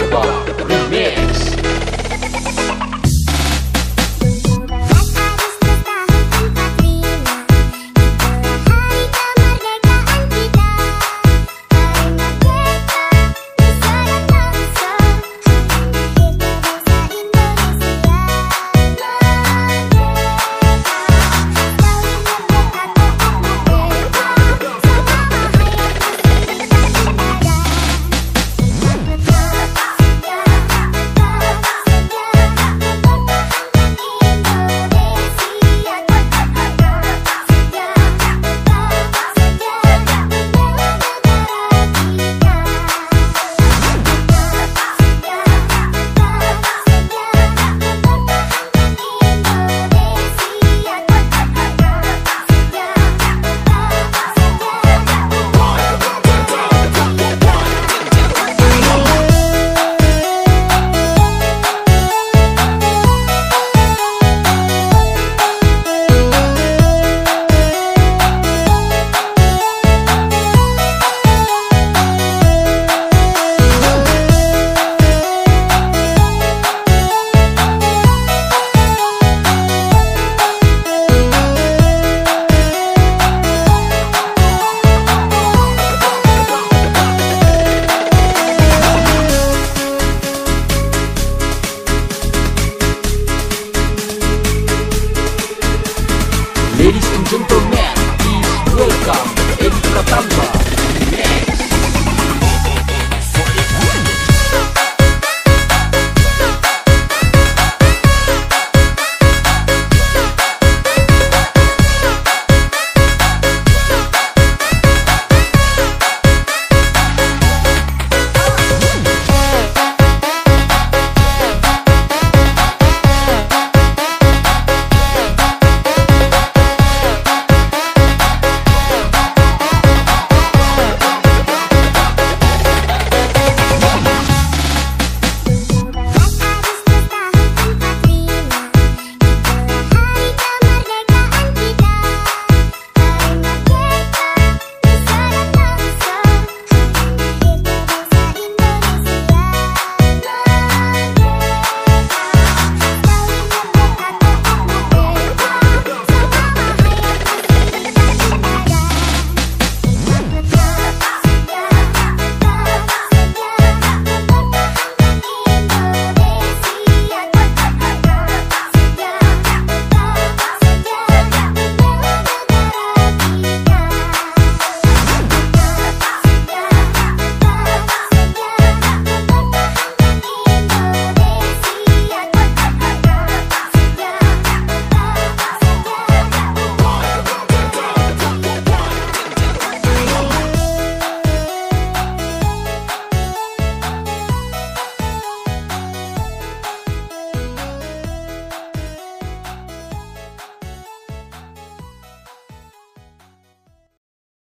Edi